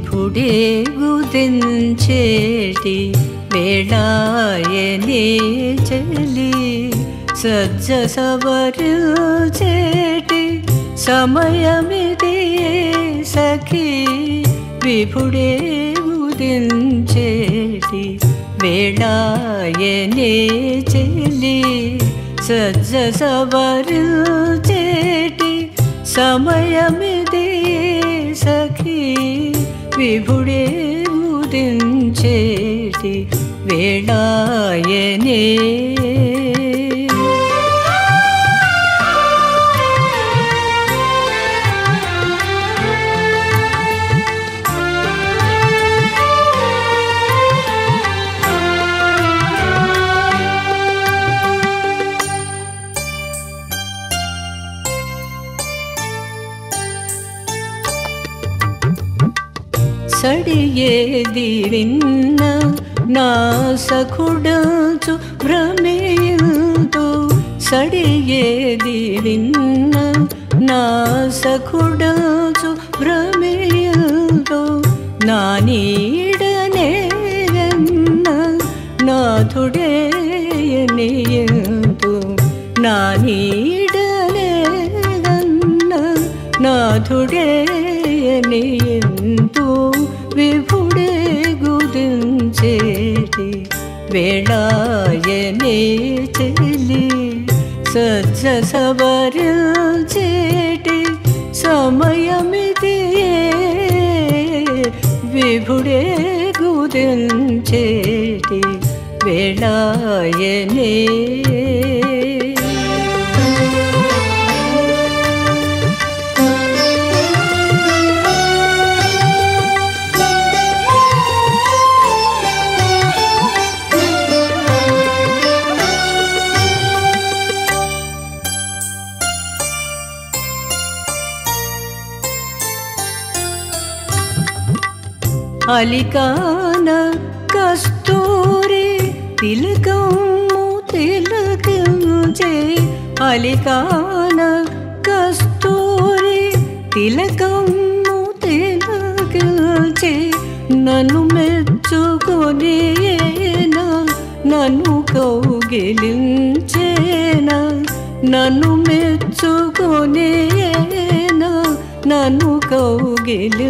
విభుడే గుదించేటి వేళాయనే చెలి సజ్జ సవరించేటి సమయమిదే సఖీ విభుడే గుదించేటి వేళాయనే చెలి సజ్జ సవరించేటి సమయమిదే సఖీ విభుడే ఉదించేటి వేళాయనే సడియేది విన్న నా సఖుడంచు భ్రమేయుతో సడియేది విన్న నా సఖుడంచు భ్రమేయుతో నా నీడనే నాథుడే నీయంతు डयी चिबर चेटि समयमिति विभुडे विभुरे चेटि भी అలికాన కస్తూరి తిలకము తిలకించే అలికాన కస్తూరి తిలకము తిలకించే నన్ను మెచ్చుకొనేనా నన్ను కౌగిలించేనా? నన్ను మెచ్చుకొనేనా నన్ను కౌగిలించేనా?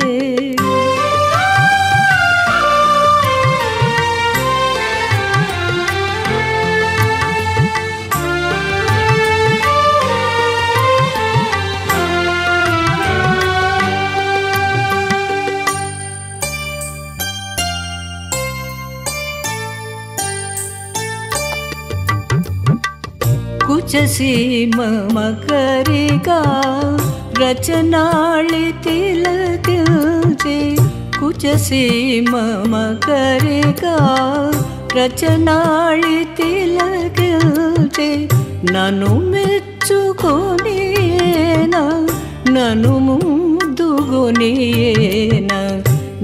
కుచసీమ మకరిగా రచనాళి తిలకించే కుచసీమ మకరిగా రచనాళి తిలకించే నన్ను మెచ్చుకొనేనా నన్ను ముద్దుగొనేనా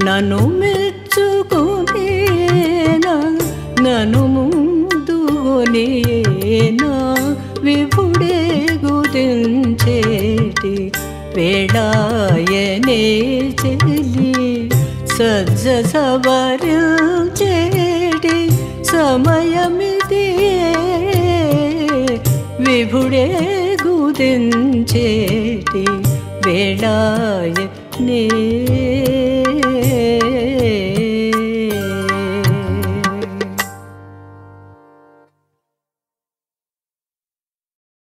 నన్ను మెచ్చుకొనేనా पेडायने चली सज्ज डाय ने सज्वाटी समयमि विभुरेटी भेडाय ने